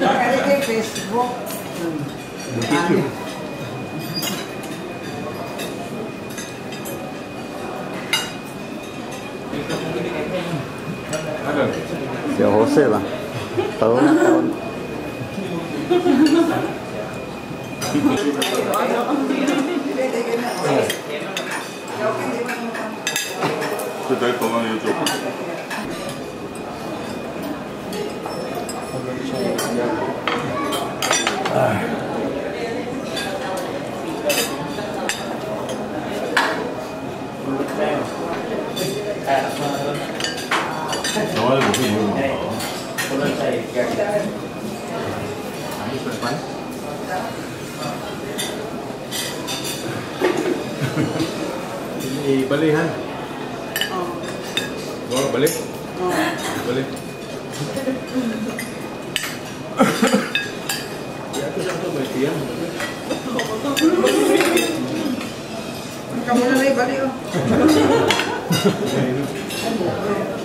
Carrete Facebook. Seu José lá. Tá bom? Você deve tomar no YouTube. Boleh? Boleh. một kan? Oh. Balik? Balik. dia. Kamu nak naik balik ke?